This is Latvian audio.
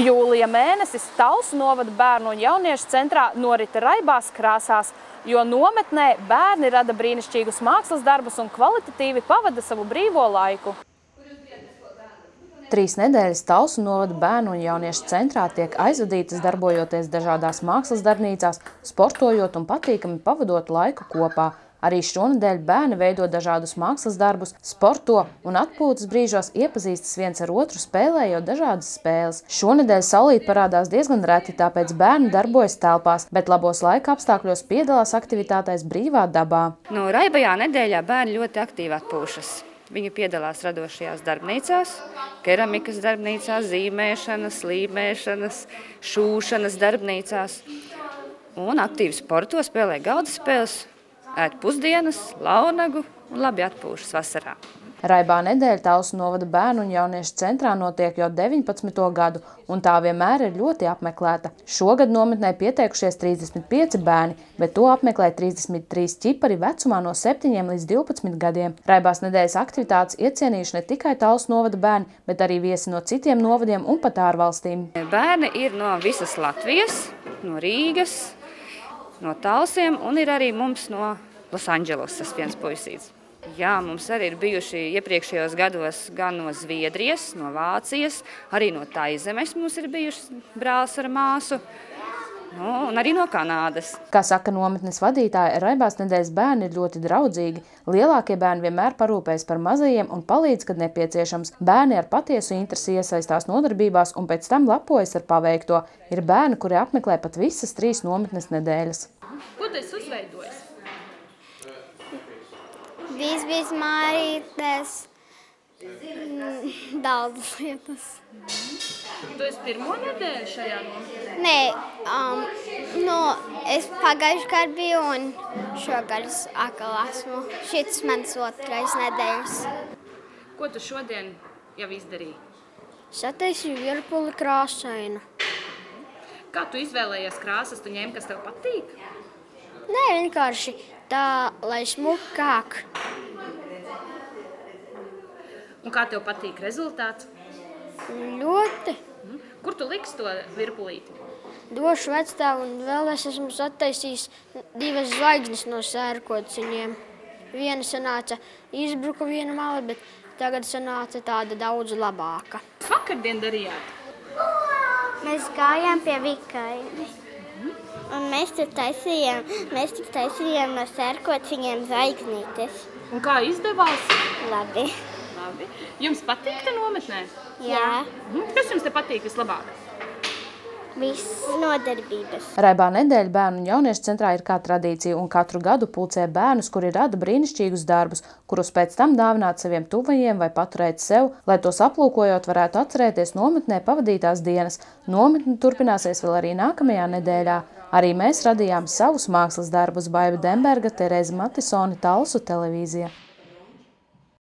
Jūlija mēnesis Talsu novada bērnu un jauniešu centrā norita raibās krāsās, jo nometnē bērni rada brīnišķīgus mākslas darbus un kvalitatīvi pavada savu brīvo laiku. Trīs nedēļas Talsu novada bērnu un jauniešu centrā tiek aizvadītas darbojoties dažādās mākslas darbnīcās, sportojot un patīkami pavadot laiku kopā – Arī šonadēļ bērni veido dažādus mākslas darbus, sporto un atpūtas brīžos iepazīstas viens ar otru spēlējot dažādas spēles. Šonadēļ saulīt parādās diezgan reti, tāpēc bērni darbojas telpās, bet labos laika apstākļos piedalās aktivitātēs brīvā dabā. No raibajā nedēļā bērni ļoti aktīvi atpūšas. Viņi piedalās radošajās darbnīcās, keramikas darbnīcās, zīmēšanas, līmēšanas, šūšanas darbnīcās un aktīvi sporto, spēlē galda spēles ēd pusdienas, launagu un labi atpūšas vasarā. Raibā nedēļa Talsu novada bērnu un jauniešu centrā notiek jau 19. gadu, un tā vienmēr ir ļoti apmeklēta. Šogad nometnē pieteikušies 35 bērni, bet to apmeklē 33 ķipari vecumā no 7 līdz 12 gadiem. Raibās nedēļas aktivitātes iecienījuši ne tikai Talsu novada bērni, bet arī viesi no citiem novadiem un pat ārvalstīm. Bērni ir no visas Latvijas, no Rīgas, no Talsiem un ir arī mums no Losandželosas viens puisīts. Jā, mums arī ir bijuši iepriekšējos gados gan no Zviedrijas, no Vācijas, arī no Taizemes mums ir bijuši brālis ar māsu. Nu, un arī no Kanādas. Kā saka nometnes vadītāja, raibās nedēļas bērni ir ļoti draudzīgi. Lielākie bērni vienmēr parūpējas par mazajiem un palīdz, kad nepieciešams. Bērni ar patiesu interesi iesaistās nodarbībās un pēc tam lepojas ar paveikto. Ir bērni, kuri apmeklē pat visas trīs nometnes nedēļas. Ko tu esi uzveidojis? Bizbis mārītes, mm, daudz lietas. Tu esi pirmo nedēļu šajā nometnē? Nē, um, nu, es pagājuši gadu biju un šogad es atkal esmu. Šis mans otrais nedēļas. Ko tu šodien jau izdarīji? Sataisīju virpuli krāsainu. Kā tu izvēlējies krāsas, tu ņēmi, kas tev patīk? Nē, vienkārši tā, lai smukāk. Un kā tev patīk rezultāts? Ļoti. Kur tu liksi to virpulīti? Došu vecstāvu un vēl es esmu sataisījis divas zvaigznes no sērkociņiem. Viena sanāca izbruka viena mala, bet tagad sanāca tāda daudz labāka. Vakardien darījāt? Mēs gājām pie Vikaini. Un mēs tur taisījām, mēs tur taisījām no sērkociņiem zvaigznītes. Un kā izdevās? Labi. Labi. Jums patīk te nometnē? Jā. Mhm. Kas jums te patīk vislabāk? Viss nodarbības. Raibā nedēļa bērnu un jauniešu centrā ir kā tradīcija un katru gadu pulcē bērnus, kuri rada brīnišķīgus darbus, kurus pēc tam dāvināt saviem tuvajiem vai paturēt sev, lai tos aplūkojot varētu atcerēties nometnē pavadītās dienas. Nometne turpināsies vēl arī nākamajā nedēļā. Arī mēs radījām savus mākslas darbus Baiva Demberga, Tereza Matisoni, Talsu televīzija.